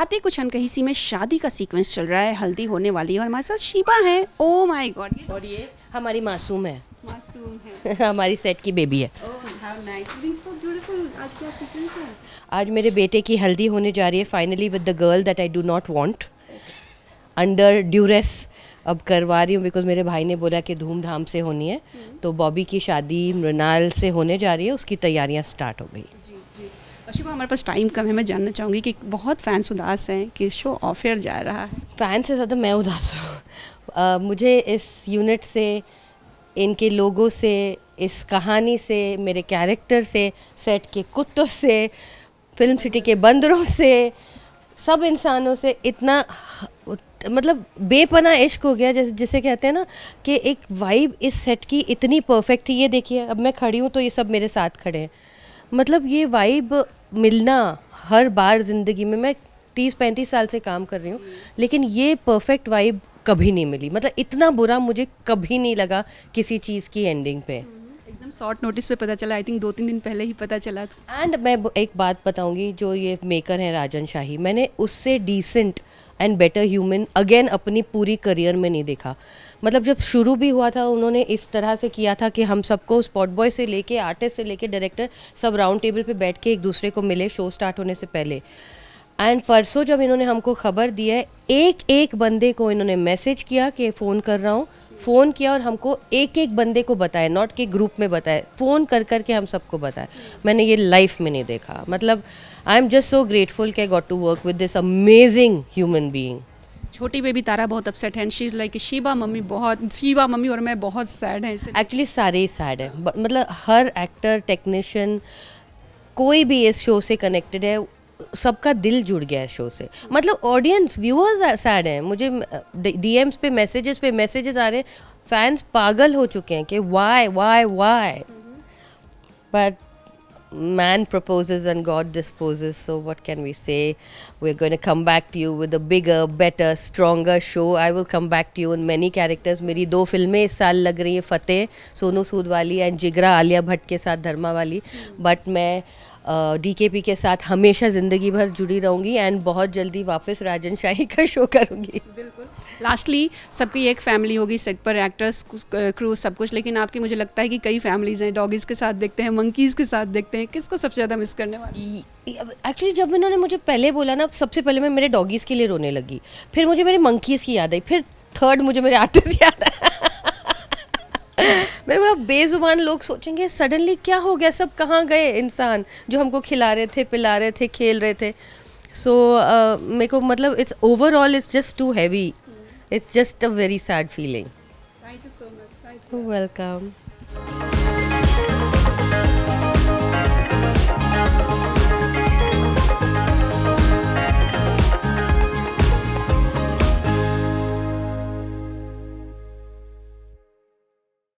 बातें कुछ अनकही सी में शादी का सीक्वेंस चल रहा है हल्दी होने वाली है और हमारे साथ शीबा है। ओ माय गॉड और ये हमारी मासूम है। मासूम है। हमारी सेट की बेबी है। आज क्या सीक्वेंस है? आज मेरे बेटे की हल्दी होने जा रही है finally with the girl that I do not want under duress अब करवा रही हूँ बिकॉज़ मेरे भाई ने बोला कि धूमधाम से होनी है। तो बॉबी की शादी मृणाल से होने जा रही है उसकी तैयारियाँ स्टार्ट हो गई। जी जी और शिवा हमारे पास टाइम कम है। मैं जानना चाहूँगी कि बहुत फैंस उदास हैं कि शो ऑफ़ एयर जा रहा है। फ़ैन से ज़्यादा मैं उदास हूँ। मुझे इस यूनिट से, इनके लोगों से, इस कहानी से, मेरे कैरेक्टर से सेट के कुत्तों से फ़िल्म सिटी के बंदरों से, सब इंसानों से इतना मतलब बेपना इश्क हो गया, जैसे, जिसे कहते हैं ना कि एक वाइब इस सेट की इतनी परफेक्ट थी। ये देखिए, अब मैं खड़ी हूँ तो ये सब मेरे साथ खड़े हैं। मतलब ये वाइब मिलना हर बार ज़िंदगी में मैं तीस पैंतीस साल से काम कर रही हूँ लेकिन ये परफेक्ट वाइब कभी नहीं मिली। मतलब इतना बुरा मुझे कभी नहीं लगा किसी चीज़ की एंडिंग पे। एकदम शॉर्ट नोटिस पे पता चला आई थिंक दो तीन दिन पहले ही पता चला था। एंड मैं एक बात बताऊँगी जो ये मेकर हैं राजन शाही मैंने उससे decent and better human again अपनी पूरी करियर में नहीं देखा। मतलब जब शुरू भी हुआ था, उन्होंने इस तरह से किया था कि हम सबको स्पॉट बॉय से लेके आर्टिस्ट से लेके डायरेक्टर सब राउंड टेबल पे बैठ के एक दूसरे को मिले शो स्टार्ट होने से पहले। एंड परसों जब इन्होंने हमको खबर दी है एक एक बंदे को इन्होंने मैसेज किया कि फ़ोन कर रहा हूँ। फ़ोन किया और हमको एक एक बंदे को बताया नॉट कि ग्रुप में बताया। फ़ोन कर कर के हम सबको बताया। मैंने ये लाइफ में नहीं देखा। मतलब I am just so grateful कि I got to work with this amazing human being छोटी बेबी तारा बहुत अपसेट है and she is like Shiva mummy बहुत शिवा मम्मी और मैं बहुत सैड है एक्चुअली सारे सैड हैं. मतलब हर एक्टर टेक्नीशियन कोई भी इस शो से कनेक्टेड है सबका दिल जुड़ गया है शो से. मतलब ऑडियंस व्यूअर्स सैड हैं. मुझे डीएम्स पे मैसेजेस पे मैसेजेस आ रहे हैं. फैंस पागल हो चुके हैं कि why why why but man proposes and god disposes so what can we say we're going to come back to you with a bigger better stronger show i will come back to you in many characters मेरी दो फ़िल्में इस साल लग रही हैं फतेह सोनू सूद वाली and जिगरा आलिया भट्ट के साथ धर्मा वाली बट मैं डी के पी के साथ हमेशा ज़िंदगी भर जुड़ी रहूँगी एंड बहुत जल्दी वापस राजन शाही का शो करूँगी बिल्कुल लास्टली सबकी एक फैमिली होगी सेट पर एक्टर्स क्रू सब कुछ। लेकिन आपकी मुझे लगता है कि कई फैमिलीज़ हैं डॉगीज़ के साथ देखते हैं मंकीज़ के साथ देखते हैं। किसको सबसे ज़्यादा मिस करने वाले? एक्चुअली जब इन्होंने मुझे पहले बोला ना सबसे पहले मैं मेरे डॉगीज़ के लिए रोने लगी। फिर मुझे मेरे मंकीज़ की याद आई। फिर थर्ड मुझे मेरे आर्टिस्ट याद आया मेरे बोला बेजुबान लोग सोचेंगे सडनली क्या हो गया? सब कहाँ गए इंसान जो हमको खिला रहे थे पिला रहे थे खेल रहे थे? सो so, uh, मेरे को मतलब it's overall it's just too heavy It's just a very sad feeling. Thank you so much. Thank you. You're welcome.